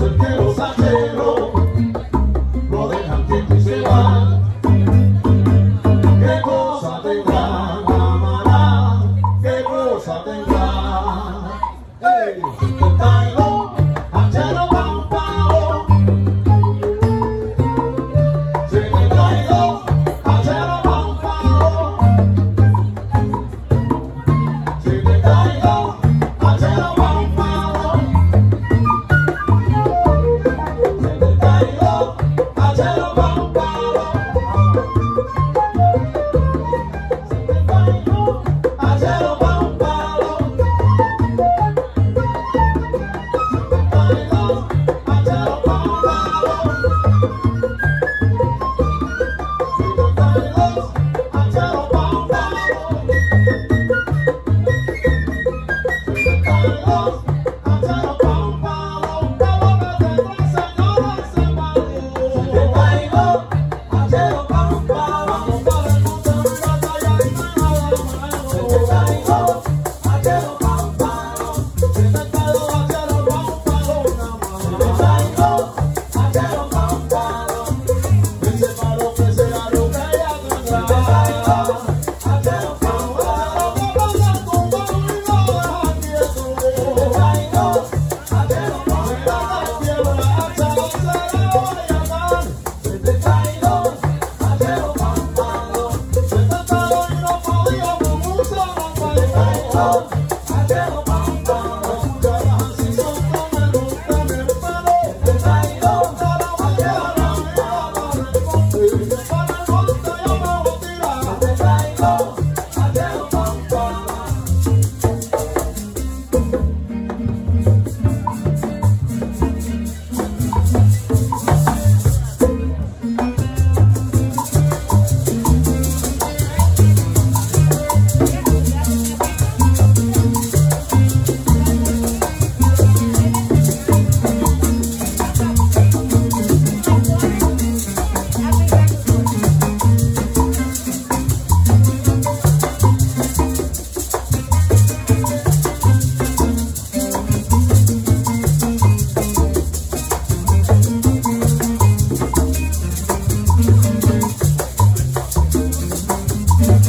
solteros ajeros.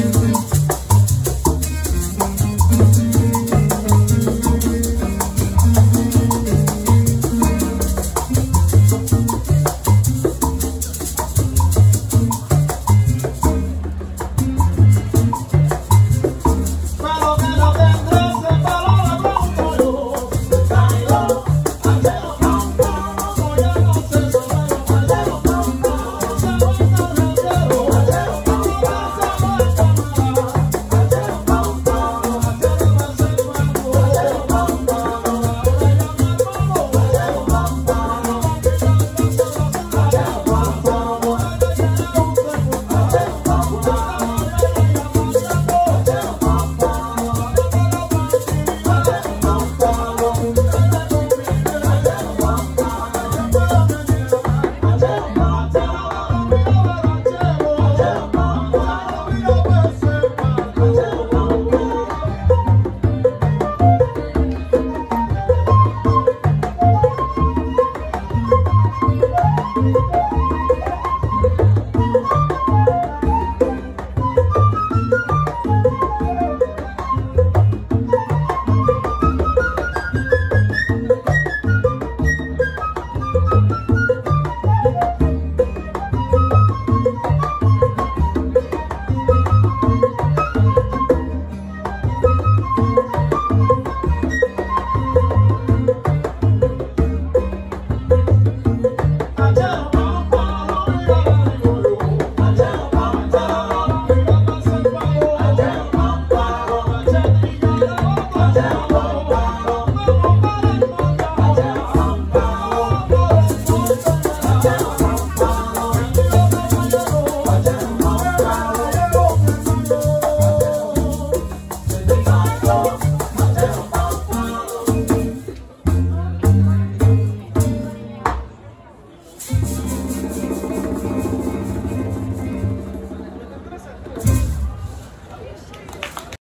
do.